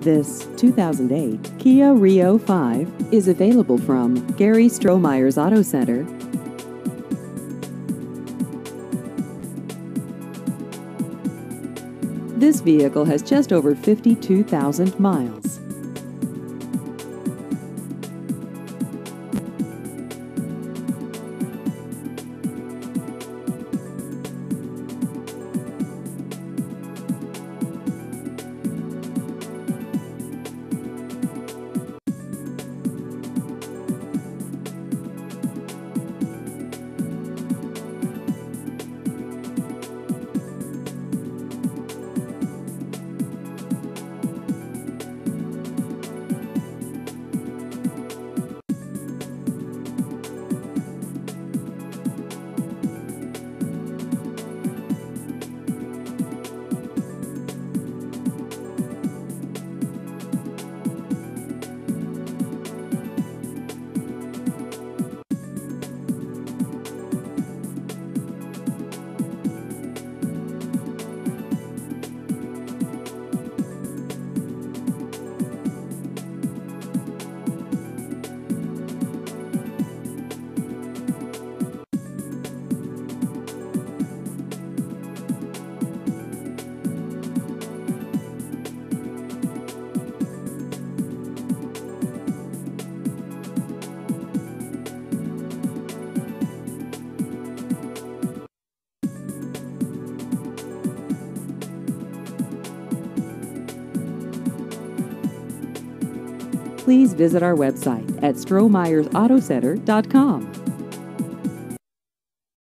This 2008 Kia Rio 5 is available from Gary Strohmeier's Auto Center. This vehicle has just over 52,000 miles. Please visit our website at strohmeiersautocenter.com.